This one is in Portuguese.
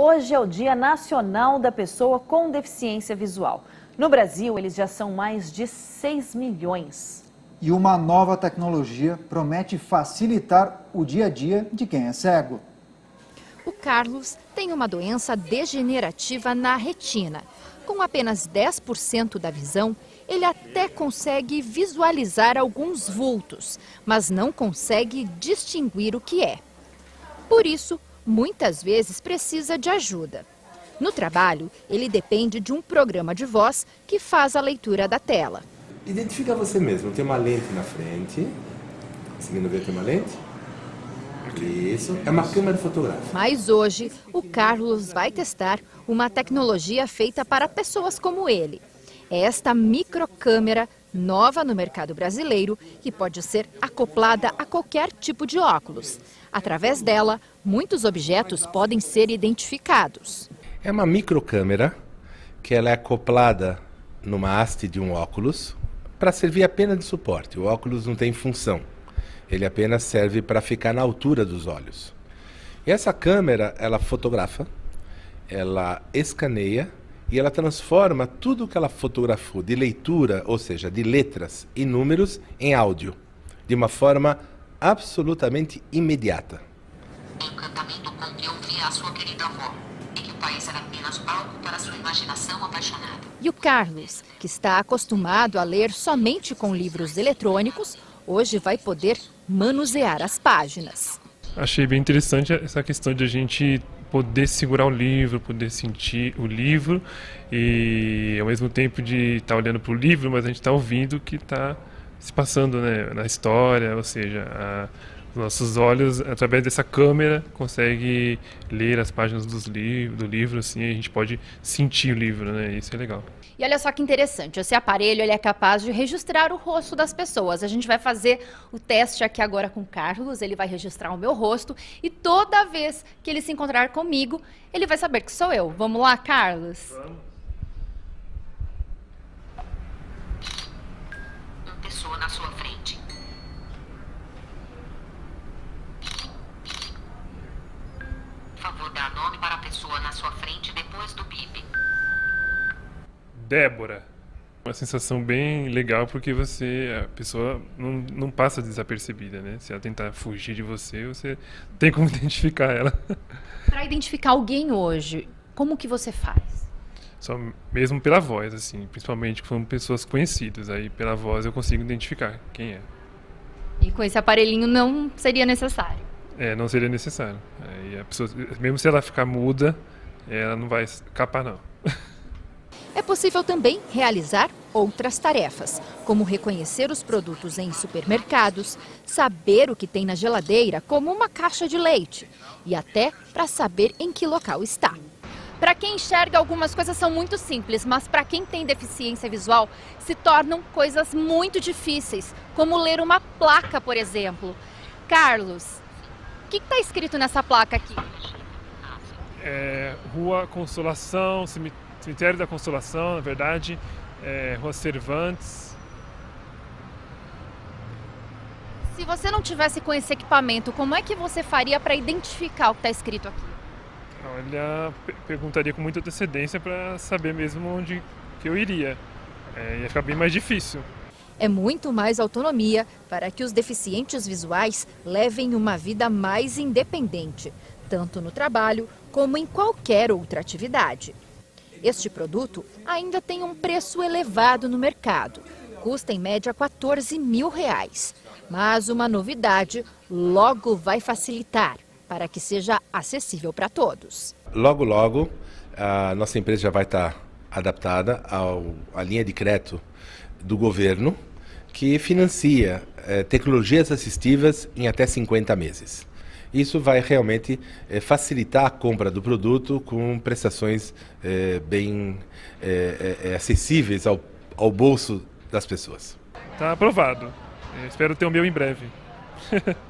Hoje é o Dia Nacional da Pessoa com Deficiência Visual. No Brasil, eles já são mais de 6 milhões. E uma nova tecnologia promete facilitar o dia a dia de quem é cego. O Carlos tem uma doença degenerativa na retina. Com apenas 10% da visão, ele até consegue visualizar alguns vultos, mas não consegue distinguir o que é. Por isso, muitas vezes precisa de ajuda. No trabalho, ele depende de um programa de voz que faz a leitura da tela. Identifica você mesmo. Tem uma lente na frente. Conseguindo ver, tem uma lente? Isso. É uma câmera fotográfica. Mas hoje, o Carlos vai testar uma tecnologia feita para pessoas como ele. É esta microcâmera nova no mercado brasileiro que pode ser acoplada a qualquer tipo de óculos. Através dela, muitos objetos podem ser identificados. É uma microcâmera que ela é acoplada numa haste de um óculos para servir apenas de suporte. O óculos não tem função. Ele apenas serve para ficar na altura dos olhos. E essa câmera, ela fotografa, ela escaneia e ela transforma tudo que ela fotografou de leitura, ou seja, de letras e números, em áudio, de uma forma absolutamente imediata. Encantamento com que ouvia a sua querida avó, e que o país era apenas palco para sua imaginação apaixonada. E o Carlos, que está acostumado a ler somente com livros eletrônicos, hoje vai poder manusear as páginas. Achei bem interessante essa questão de a gente poder segurar o livro, poder sentir o livro e ao mesmo tempo de estar tá olhando para o livro, mas a gente está ouvindo que está se passando né, na história, ou seja, a, os nossos olhos, através dessa câmera, consegue ler as páginas dos li do livro, assim, a gente pode sentir o livro, né? Isso é legal. E olha só que interessante, esse aparelho ele é capaz de registrar o rosto das pessoas. A gente vai fazer o teste aqui agora com o Carlos, ele vai registrar o meu rosto e toda vez que ele se encontrar comigo, ele vai saber que sou eu. Vamos lá, Carlos? Vamos. Nome para a pessoa na sua frente depois do bip. Débora. Uma sensação bem legal porque você, a pessoa não, não passa desapercebida, né? Se ela tentar fugir de você, você tem como identificar ela. Para identificar alguém hoje, como que você faz? Só mesmo pela voz, assim, principalmente quando pessoas conhecidas, aí pela voz eu consigo identificar quem é. E com esse aparelhinho não seria necessário? É, não seria necessário. Aí a pessoa, mesmo se ela ficar muda, ela não vai escapar não. É possível também realizar outras tarefas, como reconhecer os produtos em supermercados, saber o que tem na geladeira, como uma caixa de leite, e até para saber em que local está. Para quem enxerga, algumas coisas são muito simples, mas para quem tem deficiência visual, se tornam coisas muito difíceis, como ler uma placa, por exemplo. Carlos, o que está escrito nessa placa aqui? É, Rua Consolação, cemitério da Consolação, na verdade, é, Rua Cervantes. Se você não tivesse com esse equipamento, como é que você faria para identificar o que está escrito aqui? Olha, perguntaria com muita antecedência para saber mesmo onde que eu iria. É, ia ficar bem mais difícil. É muito mais autonomia para que os deficientes visuais levem uma vida mais independente, tanto no trabalho como em qualquer outra atividade. Este produto ainda tem um preço elevado no mercado. Custa em média 14 mil reais. Mas uma novidade logo vai facilitar para que seja acessível para todos. Logo, logo, a nossa empresa já vai estar adaptada à linha de crédito do governo que financia eh, tecnologias assistivas em até 50 meses. Isso vai realmente é, facilitar a compra do produto com prestações é, bem acessíveis ao, ao bolso das pessoas. Está aprovado. espero ter o meu em breve.